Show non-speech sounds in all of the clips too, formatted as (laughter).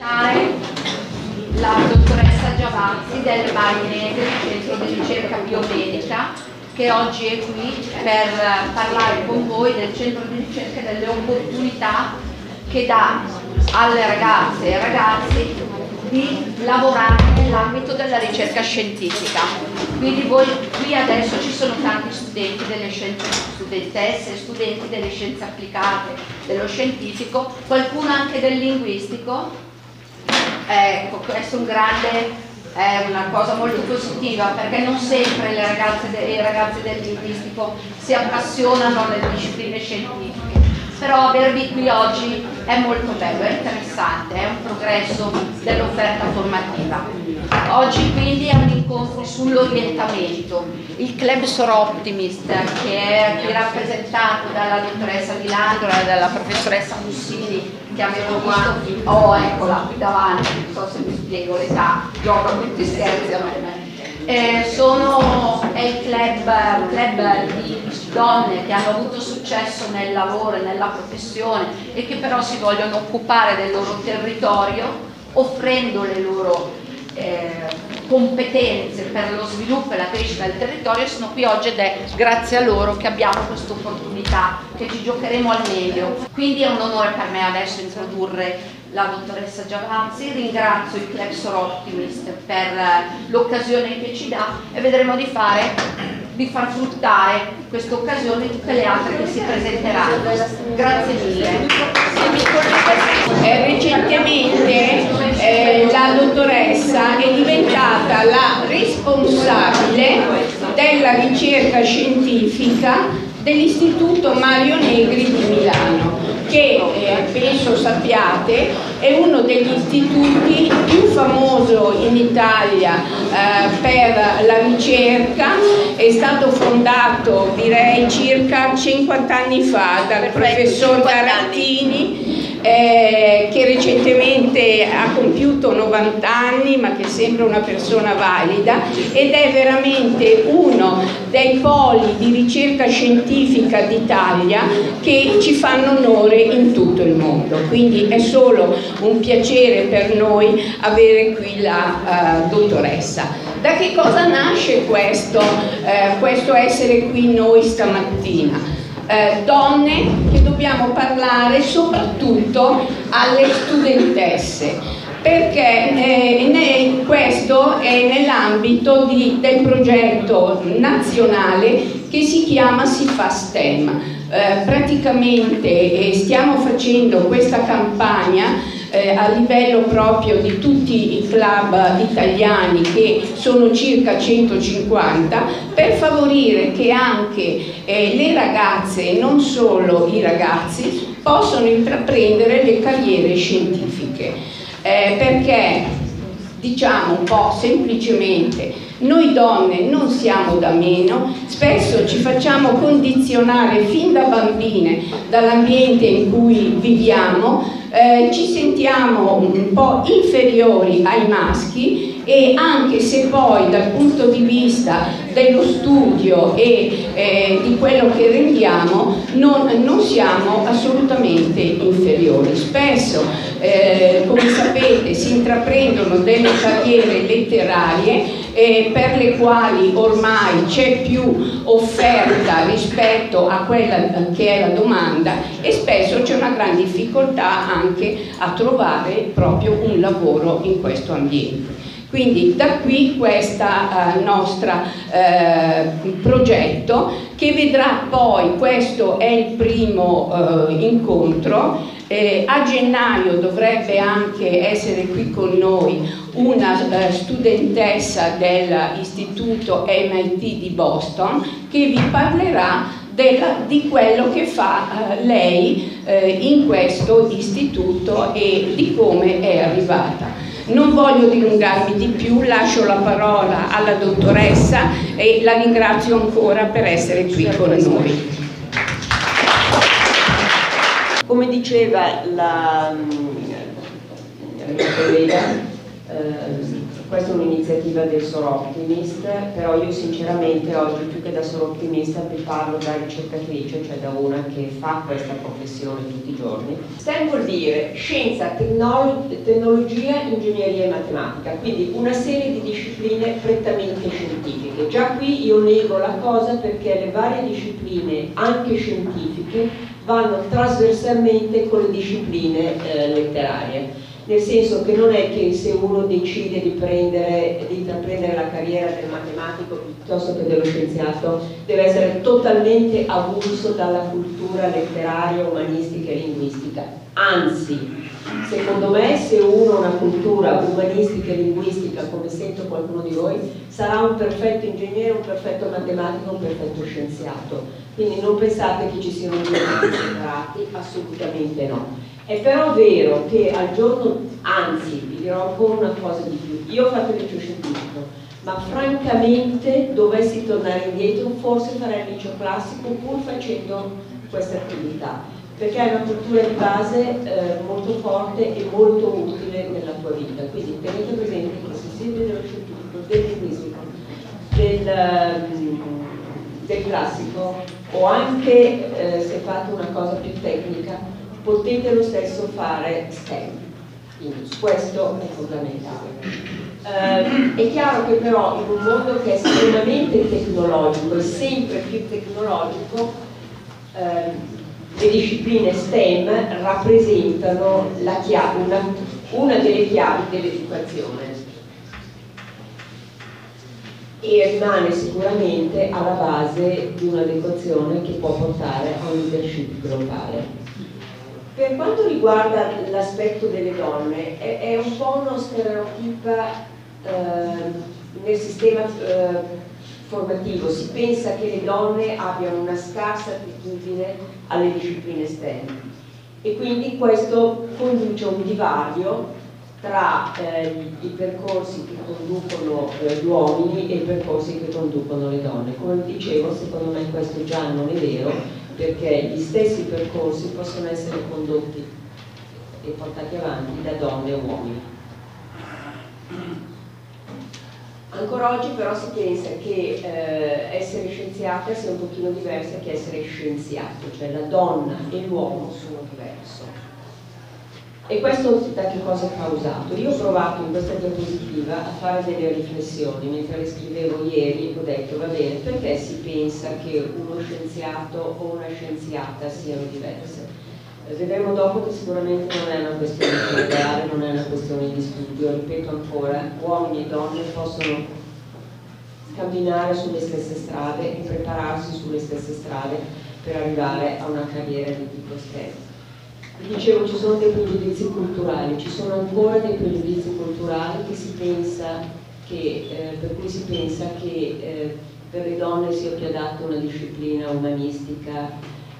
la dottoressa Giavazzi del Bagne del Centro di Ricerca Biomedica che oggi è qui per parlare con voi del centro di ricerca e delle opportunità che dà alle ragazze e ragazzi di lavorare nell'ambito della ricerca scientifica. Quindi voi qui adesso ci sono tanti studenti delle scienze, studentesse, studenti delle scienze applicate, dello scientifico, qualcuno anche del linguistico Ecco, questo è un grande è una cosa molto positiva perché non sempre le ragazze e i ragazzi del linguistico si appassionano alle discipline scientifiche però avervi qui oggi è molto bello, è interessante, è un progresso dell'offerta formativa. Oggi quindi è un incontro sull'orientamento. Il Club Sor Optimist, che è qui rappresentato dalla dottoressa Di Landra e dalla professoressa Mussini, che avevo visto, oh eccola qui davanti, non so se mi spiego l'età, gioca tutti scherzi. Eh, sono, è il club, club di donne che hanno avuto successo nel lavoro e nella professione e che però si vogliono occupare del loro territorio offrendo le loro eh, competenze per lo sviluppo e la crescita del territorio sono qui oggi ed è grazie a loro che abbiamo questa opportunità che ci giocheremo al meglio quindi è un onore per me adesso introdurre la dottoressa Giavazzi, ringrazio il Club Sor Optimist per eh, l'occasione che ci dà e vedremo di fare di far fruttare questa occasione e tutte le altre che si presenteranno. Grazie mille. Eh, recentemente eh, la dottoressa è diventata la responsabile della ricerca scientifica dell'Istituto Mario Negri di Milano che eh, penso sappiate è uno degli istituti più famoso in Italia eh, per la ricerca, è stato fondato direi circa 50 anni fa dal professor Garattini eh, che recentemente ha compiuto 90 anni ma che sembra una persona valida ed è veramente uno dei poli di ricerca scientifica d'Italia che ci fanno onore in tutto il mondo. Quindi è solo un piacere per noi avere qui la uh, dottoressa. Da che cosa nasce questo, uh, questo essere qui noi stamattina? Eh, donne che dobbiamo parlare soprattutto alle studentesse perché eh, questo è nell'ambito del progetto nazionale che si chiama Si fa STEM. Eh, praticamente eh, stiamo facendo questa campagna eh, a livello proprio di tutti i club italiani che sono circa 150 per favorire che anche eh, le ragazze e non solo i ragazzi possano intraprendere le carriere scientifiche. Eh, perché diciamo un po' semplicemente noi donne non siamo da meno, spesso ci facciamo condizionare fin da bambine dall'ambiente in cui viviamo eh, ci sentiamo un po' inferiori ai maschi e anche se poi dal punto di vista dello studio e eh, di quello che rendiamo non, non siamo assolutamente inferiori. Spesso, eh, come sapete, si intraprendono delle carriere letterarie eh, per le quali ormai c'è più offerta rispetto a quella che è la domanda e spesso c'è una gran difficoltà anche a trovare proprio un lavoro in questo ambiente. Quindi da qui questo eh, nostro eh, progetto che vedrà poi, questo è il primo eh, incontro, eh, a gennaio dovrebbe anche essere qui con noi una eh, studentessa dell'istituto MIT di Boston che vi parlerà della, di quello che fa eh, lei eh, in questo istituto e di come è arrivata. Non voglio dilungarmi di più, lascio la parola alla dottoressa e la ringrazio ancora per essere qui con noi. Come diceva la, la collega, eh, questa è un'iniziativa del Soro Optimist, però io sinceramente oggi più che da Soro Optimista vi parlo da ricercatrice, cioè da una che fa questa professione tutti i giorni. STEM vuol dire scienza, tecnolo tecnologia, ingegneria e matematica, quindi una serie di discipline prettamente scientifiche. Già qui io nego la cosa perché le varie discipline, anche scientifiche, vanno trasversalmente con le discipline eh, letterarie nel senso che non è che se uno decide di, prendere, di intraprendere la carriera del matematico piuttosto che dello scienziato deve essere totalmente avulso dalla cultura letteraria, umanistica e linguistica. Anzi, secondo me se uno ha una cultura umanistica e linguistica, come sento qualcuno di voi, sarà un perfetto ingegnere, un perfetto matematico, un perfetto scienziato. Quindi non pensate che ci siano due separati, assolutamente no. È però vero che al giorno, anzi, vi dirò ancora una cosa di più, io ho fatto il liceo scientifico, ma francamente dovessi tornare indietro forse farei il liceo classico pur facendo questa attività, perché è una cultura di base eh, molto forte e molto utile nella tua vita. Quindi tenete presente che se siete dello scientifico, del linguistico, del, um, del classico o anche eh, se fate una cosa più tecnica, potete lo stesso fare STEM. Quindi questo è fondamentale. Eh, è chiaro che però in un mondo che è estremamente tecnologico e sempre più tecnologico, eh, le discipline STEM rappresentano una, una delle chiavi dell'educazione e rimane sicuramente alla base di un'adeguazione che può portare a un leadership globale. Per quanto riguarda l'aspetto delle donne, è, è, un po' uno stereotipo eh, nel sistema eh, formativo, si pensa che le donne abbiano una scarsa attitudine alle discipline STEM e quindi questo conduce a un divario tra eh, i percorsi che conducono eh, gli uomini e i percorsi che conducono le donne. Come dicevo, secondo me questo già non è vero perché gli stessi percorsi possono essere condotti e portati avanti da donne e uomini. Ancora oggi però si pensa che eh, essere scienziata sia un pochino diversa che essere scienziato, cioè la donna e l'uomo sono diversi. E questo da che cosa è causato? Io ho provato in questa diapositiva a fare delle riflessioni mentre le scrivevo ieri ho detto va bene, perché si pensa che uno scienziato o una scienziata siano diverse? Vedremo dopo che sicuramente non è una questione culturale, non è una questione di studio, ripeto ancora, uomini e donne possono camminare sulle stesse strade e prepararsi sulle stesse strade per arrivare a una carriera di tipo STEM dicevo ci sono dei pregiudizi culturali, ci sono ancora dei pregiudizi culturali che eh, per cui si pensa che eh, per le donne sia più adatta una disciplina umanistica,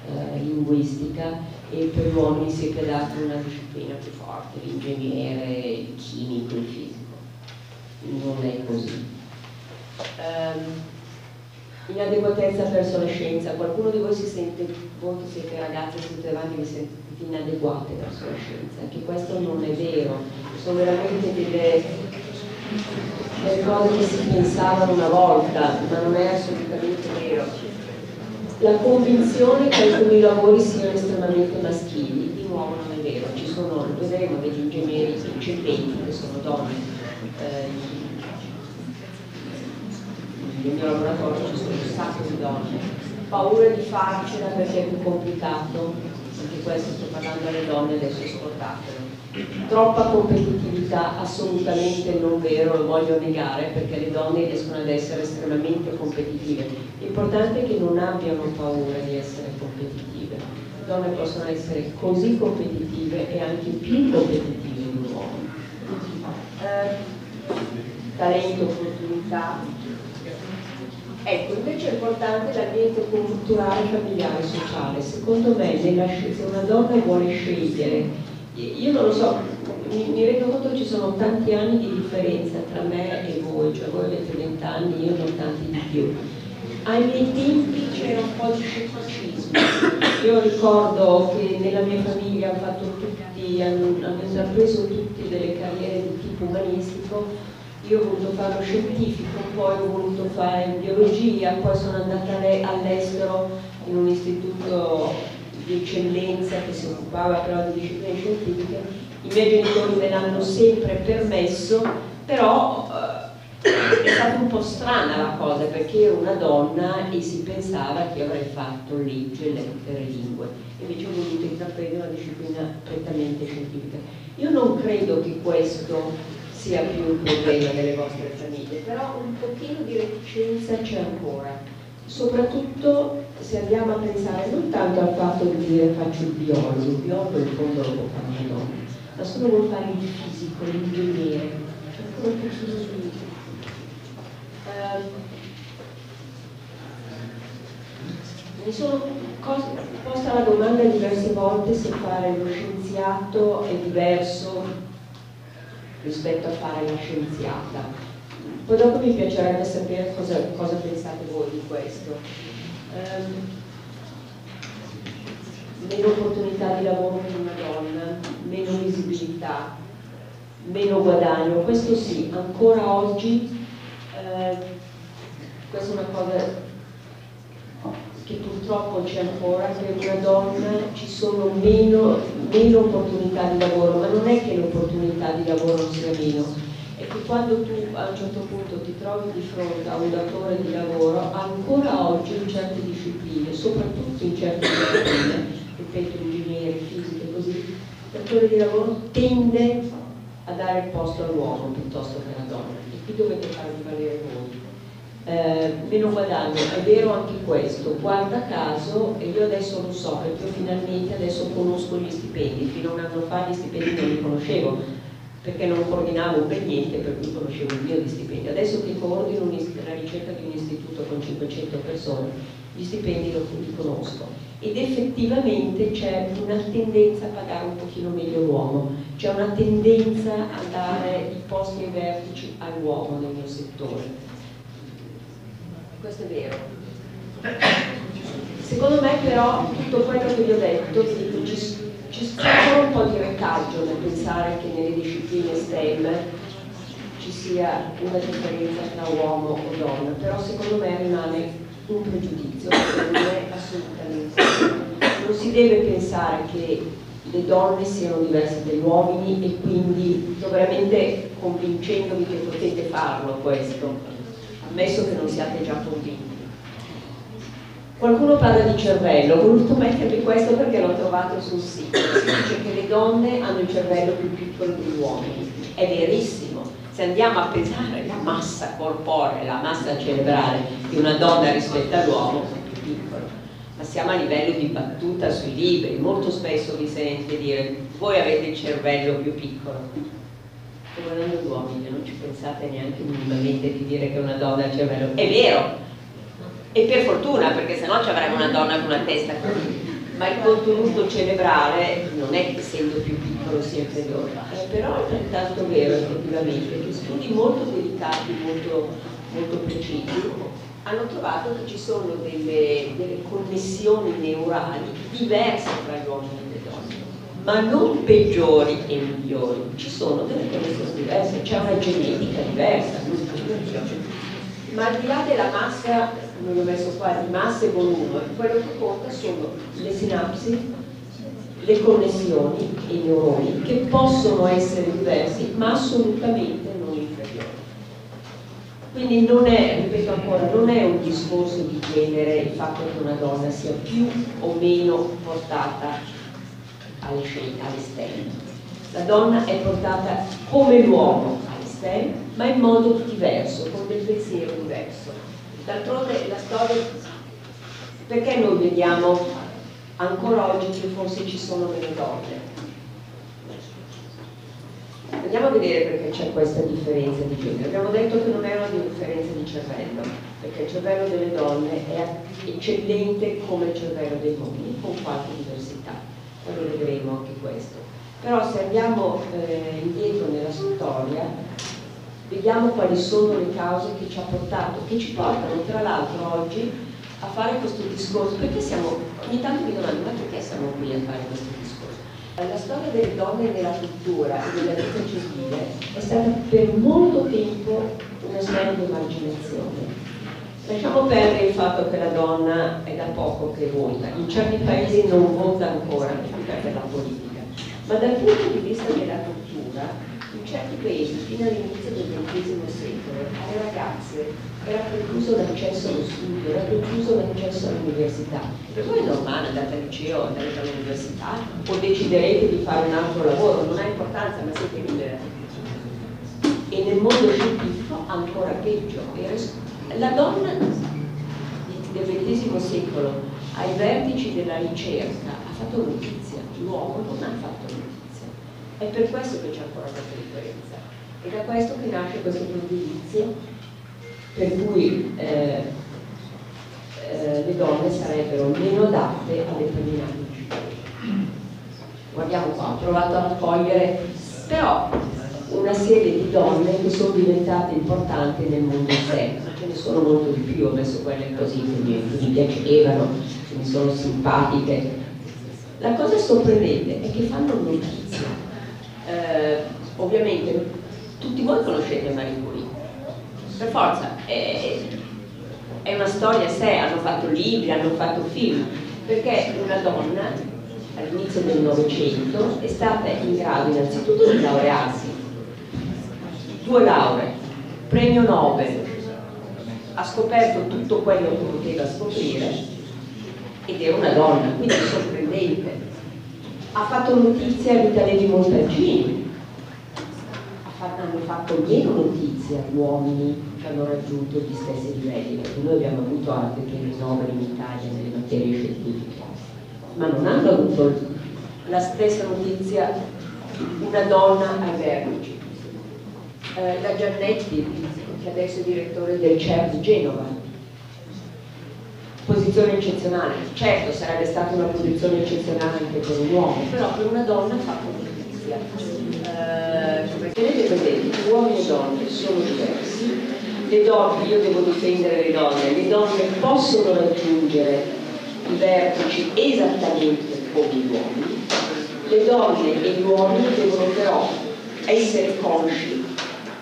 eh, linguistica e per gli uomini sia più adatta una disciplina più forte, l'ingegnere, il chimico, il fisico. Non è così. Um, inadeguatezza verso la scienza, qualcuno di voi si sente, voi siete ragazzi e siete avanti, vi sentite inadeguate verso la scienza, che questo non è vero, sono veramente delle, delle cose che si pensavano una volta, ma non è assolutamente vero. La convinzione che alcuni lavori siano estremamente maschili, di nuovo non è vero, ci sono, vedremo degli ingegneri eccellenti che sono donne. Eh, nel mio laboratorio ci sono un sacco di donne, paura di farcela perché è più complicato, anche questo sto parlando alle donne, adesso ascoltatelo. Troppa competitività, assolutamente non vero, lo voglio negare perché le donne riescono ad essere estremamente competitive. L'importante è che non abbiano paura di essere competitive. Le donne possono essere così competitive e anche più competitive di un uomo. Eh, talento, opportunità, Ecco, invece è importante l'ambiente culturale, familiare sociale. Secondo me, se una donna vuole scegliere, io non lo so, mi, mi, rendo conto che ci sono tanti anni di differenza tra me e voi, cioè voi avete 20 anni, io non tanti di più. Ai miei tempi c'era un po' di scetticismo. Io ricordo che nella mia famiglia hanno fatto tutti, hanno, hanno intrapreso tutti delle carriere di tipo umanistico io ho voluto fare lo scientifico, poi ho voluto fare biologia, poi sono andata all'estero in un istituto di eccellenza che si occupava però di discipline scientifiche. I miei genitori me l'hanno sempre permesso, però eh, è stata un po' strana la cosa perché ero una donna e si pensava che avrei fatto legge, lettere, lingue. Invece ho voluto intraprendere una disciplina prettamente scientifica. Io non credo che questo sia più un problema delle vostre famiglie, però un pochino di reticenza c'è ancora, soprattutto se andiamo a pensare non tanto al fatto di dire faccio il biologo, il biologo in fondo lo può fare donna, ma solo vuol fare il fisico, l'ingegnere, ancora un pochino di... Um, mi sono posta la domanda diverse volte se fare lo scienziato è diverso rispetto a fare la scienziata. Poi dopo mi piacerebbe sapere cosa, cosa pensate voi di questo. Um, meno opportunità di lavoro per una donna, meno visibilità, meno guadagno, questo sì, ancora oggi eh, questa è una cosa che purtroppo c'è ancora, per una donna ci sono meno, meno opportunità di lavoro, ma non è che l'opportunità di lavoro sia meno, è che quando tu a un certo punto ti trovi di fronte a un datore di lavoro, ancora oggi in certe discipline, soprattutto in certe discipline, ripeto ingegneri, fisica e così, il datore di lavoro tende a dare il posto all'uomo piuttosto che alla donna e qui dovete farvi valere voi eh, meno guadagno, è vero anche questo, guarda caso, e io adesso lo so perché io finalmente adesso conosco gli stipendi, fino a un anno fa gli stipendi non li conoscevo, perché non coordinavo per niente, per cui conoscevo il mio di stipendi. Adesso che coordino la ricerca di un istituto con 500 persone, gli stipendi li conosco. Ed effettivamente c'è una tendenza a pagare un pochino meglio l'uomo, c'è una tendenza a dare i posti ai vertici all'uomo nel mio settore questo è vero. Secondo me però tutto quello che vi ho detto, dico, ci, ci c'è un po' di retaggio nel pensare che nelle discipline STEM ci sia una differenza tra uomo o donna, però secondo me rimane un pregiudizio, non è assolutamente. Non si deve pensare che le donne siano diverse dagli uomini e quindi sto veramente convincendovi che potete farlo questo ammesso che non siate già convinti. Qualcuno parla di cervello, ho voluto mettervi questo perché l'ho trovato sul sito. Si dice che le donne hanno il cervello più piccolo degli uomini. È verissimo. Se andiamo a pesare la massa corporea, la massa cerebrale di una donna rispetto all'uomo, è più piccolo. Ma siamo a livello di battuta sui libri. Molto spesso vi sente dire voi avete il cervello più piccolo guardando gli uomini, non ci pensate neanche minimamente di dire che una donna ha il cervello. È vero, e per fortuna, perché sennò ci avremmo una donna con una testa così. Ma il contenuto cerebrale non è che essendo più piccolo sia inferiore, eh, però è tanto vero effettivamente che studi molto delicati, molto, molto precisi, hanno trovato che ci sono delle, delle connessioni neurali diverse tra gli uomini ma non peggiori e migliori, ci sono delle connessioni diverse, c'è una genetica diversa. Ma al di là della massa, come l'ho messo qua, di massa e volume, quello che conta sono le sinapsi, le connessioni e i neuroni, che possono essere diversi, ma assolutamente non inferiori. Quindi non è, ripeto ancora, non è un discorso di genere il fatto che una donna sia più o meno portata alle, alle STEM. La donna è portata come l'uomo alle STEM, ma in modo diverso, con del pensiero diverso. D'altronde la storia, perché noi vediamo ancora oggi che forse ci sono meno donne? Andiamo a vedere perché c'è questa differenza di genere. Abbiamo detto che non è una differenza di cervello, perché il cervello delle donne è eccellente come il cervello dei uomini, con qualche diversità poi lo vedremo anche questo. Però se andiamo eh, indietro nella storia, vediamo quali sono le cause che ci ha portato, che ci portano tra l'altro oggi a fare questo discorso, perché siamo, ogni tanto mi domando, ma perché siamo qui a fare questo discorso? La storia delle donne nella cultura e nella vita civile è stata per molto tempo una storia di emarginazione. Lasciamo perdere il fatto che la donna è da poco che vota, in certi paesi non vota ancora per la politica, ma dal punto di vista della cultura in certi paesi, fino all'inizio del XX secolo, alle ragazze era precluso l'accesso allo studio, era precluso l'accesso all'università. Per voi è normale andare al liceo, andare all'università o deciderete di fare un altro lavoro, non ha importanza, ma siete liberi. E nel mondo scientifico ancora peggio. La donna del XX secolo ai vertici della ricerca ha fatto notizia, l'uomo non ha fatto. È per questo che c'è ancora questa differenza. È da questo che nasce questo pregiudizio per cui eh, eh, le donne sarebbero meno adatte a determinati giri. Guardiamo qua, ho provato a raccogliere però una serie di donne che sono diventate importanti nel mondo esterno, ce ne sono molto di più, ho messo quelle così che mi, che mi piacevano, che mi sono simpatiche. La cosa sorprendente è che fanno notizia eh, ovviamente tutti voi conoscete Marie Curie, per forza, è, è una storia a sé, hanno fatto libri, hanno fatto film, perché una donna all'inizio del Novecento è stata in grado innanzitutto di laurearsi, due lauree, premio Nobel, ha scoperto tutto quello che poteva scoprire ed era una donna, quindi è sorprendente ha fatto notizia Rita di Montalcini, hanno fatto meno notizia uomini che hanno raggiunto gli stessi livelli, perché noi abbiamo avuto altri premi Nobel in Italia nelle materie scientifiche, ma non hanno avuto la stessa notizia una donna ai vertici. Eh, la Giannetti, che adesso è direttore del CERT di Genova, posizione eccezionale. Certo, sarebbe stata una posizione eccezionale anche per un uomo, però per una donna fa notizia. Eh, tenete presente, uomini e donne sono diversi, le donne, io devo difendere le donne, le donne possono raggiungere i vertici esattamente come gli uomini, le donne e gli uomini devono però essere consci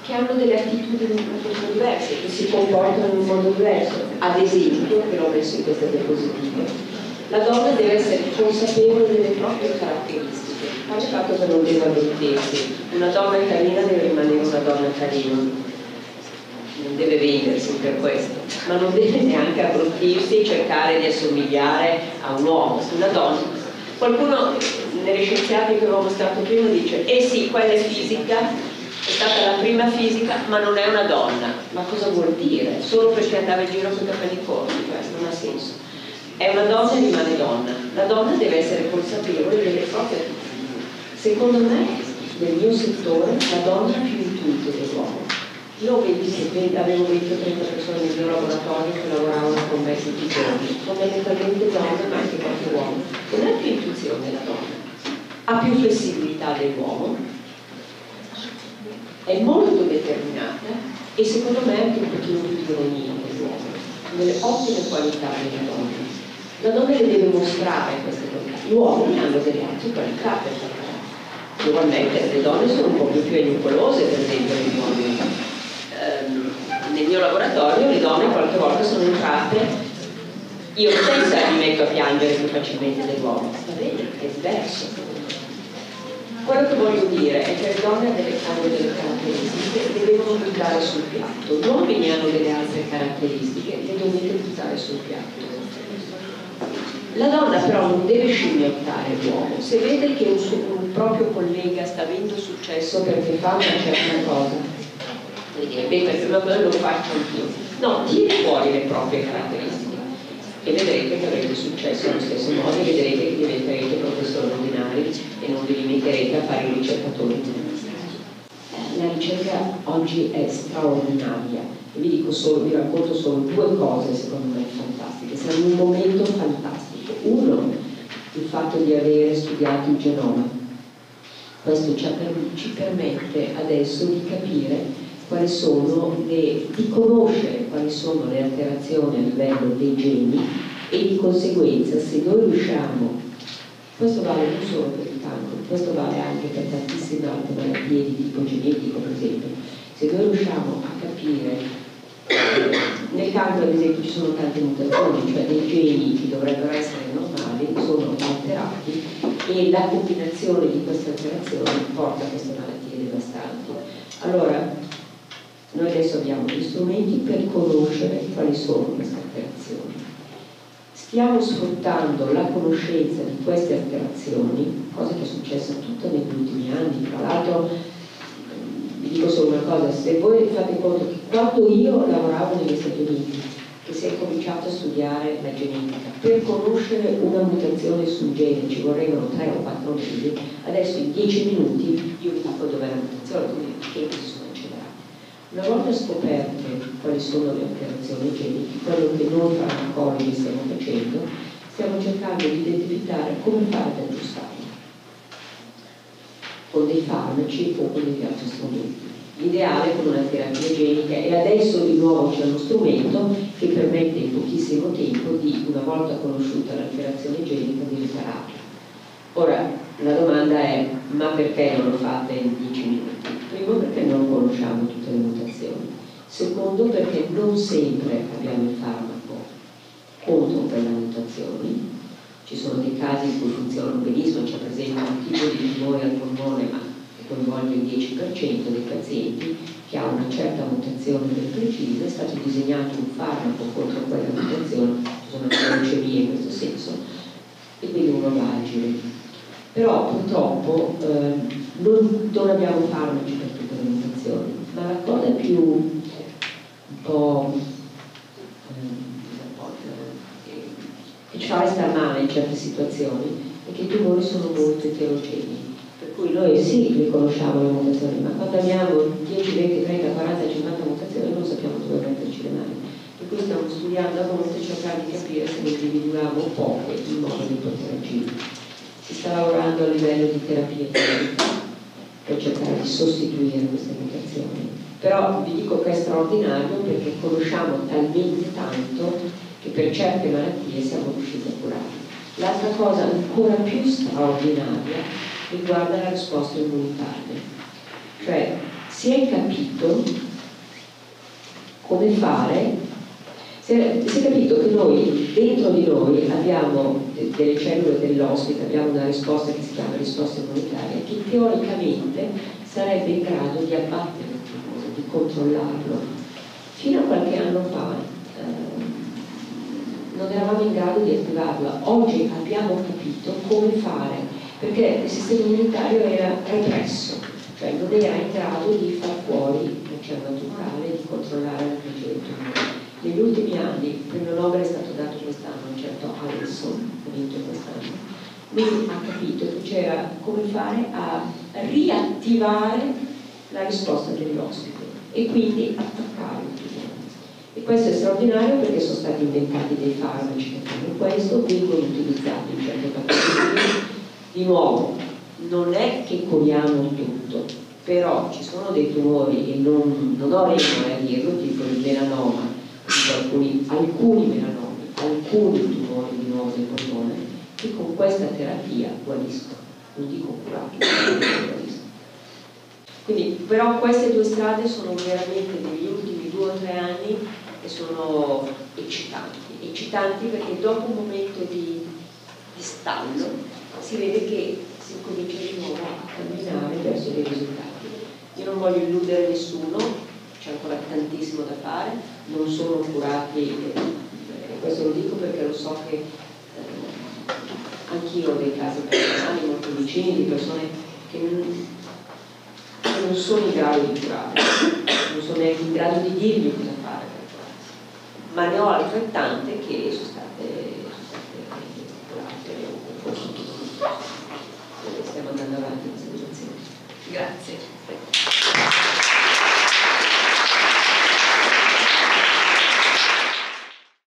che hanno delle attitudini molto diverse, che si comportano in un modo diverso. Ad esempio, che l'ho messo in queste diapositive, la donna deve essere consapevole delle proprie caratteristiche, il fatto che non deve abbrutirsi. Una donna carina deve rimanere una donna carina, non deve vendersi per questo, ma non deve (laughs) neanche abbruttirsi e cercare di assomigliare a un uomo. Una donna Qualcuno nelle scienziati che avevo mostrato prima dice, eh sì, quella è fisica, è stata la prima fisica ma non è una donna. Ma cosa vuol dire? Solo perché andava in giro con i capelli corti, questo non ha senso. È una donna e rimane donna. La donna deve essere consapevole delle proprie. Secondo me, nel mio settore, la donna è più intuito dell'uomo. Io ho 20, avevo 20 o 30 persone nel mio laboratorio che lavoravano con me tutti i giorni, fondamentalmente donne ma anche qualche uomo. Non ha più intuizione la donna, ha più flessibilità dell'uomo, è molto determinata e secondo me anche un pochino di ironia dell'uomo, delle ottime qualità della donna. La donna le deve mostrare queste qualità, gli uomini hanno delle altre qualità per parlare. Devo le donne sono un po' più pericolose per esempio degli uomini. Ehm, nel mio laboratorio le donne qualche volta sono entrate, io stessa mi metto a piangere più facilmente degli uomini, va bene, è diverso quello che voglio dire è che le donne hanno delle caratteristiche che devono buttare sul piatto, gli uomini hanno delle altre caratteristiche che dovete buttare sul piatto. La donna però non deve scimmiottare l'uomo, se vede che un, suo, un proprio collega sta avendo successo perché fa una certa cosa, dire, beh, per prima cosa lo faccio anch'io. No, tieni fuori le proprie caratteristiche e vedrete che avrete successo allo stesso modo e vedrete che diventerete professori ordinari e non vi limiterete a fare i ricercatori. La ricerca oggi è straordinaria vi, dico solo, vi racconto solo due cose secondo me fantastiche. In un momento fantastico. Uno, il fatto di avere studiato il genoma. Questo ci permette adesso di capire quali sono le, di conoscere quali sono le alterazioni a livello dei geni e di conseguenza se noi riusciamo Questo vale non solo per cancro, questo vale anche per tantissime altre malattie di tipo genetico, per esempio. Se noi riusciamo a capire nel cancro ad esempio ci sono tante mutazioni, cioè dei geni che dovrebbero essere normali sono alterati e la combinazione di queste alterazioni porta a queste malattie devastanti. Allora, noi adesso abbiamo gli strumenti per conoscere quali sono queste alterazioni. Stiamo sfruttando la conoscenza di queste alterazioni, cosa che è successa tutta negli ultimi anni, tra l'altro vi dico solo una cosa, se voi fate conto che quando io lavoravo negli Stati Uniti, che si è cominciato a studiare la genetica, per conoscere una mutazione sul gene ci vorrebbero 3 o 4 mesi, adesso in 10 minuti io vi dico dov'è la mutazione, quindi i tempi si sono accelerati. Una volta scoperte quali sono le alterazioni geniche, quello che noi farmacologi stiamo facendo, stiamo cercando di identificare come fare ad aggiustarle con dei farmaci o con degli altri strumenti. L'ideale con una terapia genica e adesso di nuovo c'è uno strumento che permette in pochissimo tempo di, una volta conosciuta l'alterazione genica, di ripararla. Ora, la domanda è, ma perché non lo fate in 10 minuti? Primo perché conosciamo tutte le mutazioni, secondo perché non sempre abbiamo il farmaco contro quelle mutazioni, ci sono dei casi in cui funzionano benissimo, c'è per esempio un tipo di tumore al polmone ma che coinvolge il 10% dei pazienti che ha una certa mutazione ben precisa, è stato disegnato un farmaco contro quella mutazione, ci sono anche leucemie in questo senso, e quindi uno va agire. Però purtroppo eh, non, non, abbiamo farmaci per tutte le mutazioni, ma la cosa più un po' che ci fa restare male in certe situazioni è che i tumori sono molto eterogenei. Per cui noi sì riconosciamo le mutazioni, ma quando abbiamo 10, 20, 30, 40, 50 mutazioni non sappiamo dove metterci le mani. Per cui stiamo studiando a volte cercare di capire se ne individuiamo poche in modo di poter agire. Si sta lavorando a livello di terapia per cercare di sostituire queste mutazioni. Però vi dico che è straordinario perché conosciamo talmente tanto che per certe malattie siamo riusciti a curare. L'altra cosa ancora più straordinaria riguarda la risposta immunitaria, cioè si è capito come fare, si è, si è capito che noi, dentro di noi, abbiamo delle cellule dell'ospite, abbiamo una risposta che si chiama risposta immunitaria, che teoricamente sarebbe in grado di abbattere controllarlo. Fino a qualche anno fa non eravamo in grado di attivarla. Oggi abbiamo capito come fare, perché il sistema immunitario era represso, cioè non era in grado di far fuori la cellula tumorale, di controllare la del tumore. Negli ultimi anni, il premio Nobel è stato dato quest'anno, certo Allison ha vinto quest'anno, lui ha capito che c'era come fare a riattivare la risposta degli ospiti e quindi attaccare il tumore. E questo è straordinario perché sono stati inventati dei farmaci che fanno questo, vengono utilizzati in certe patologie. Di nuovo, non è che curiamo tutto, però ci sono dei tumori, e non, non ho remore a dirlo, tipo il melanoma, alcuni, alcuni melanomi, alcuni tumori di nuovo del polmone, che con questa terapia guariscono, non dico guariscono. Quindi, però queste due strade sono veramente negli ultimi due o tre anni e sono eccitanti, eccitanti perché dopo un momento di, di stallo si vede che si comincia di nuovo a camminare verso dei risultati. Io non voglio illudere nessuno, c'è ancora tantissimo da fare, non sono curati, e questo lo dico perché lo so che eh, anch'io ho dei casi personali molto vicini di persone che non, non sono in grado di curare, non sono neanche in grado di dirgli cosa fare ma ne ho altrettante che sono state, curate o stiamo andando avanti in questa direzione. Grazie.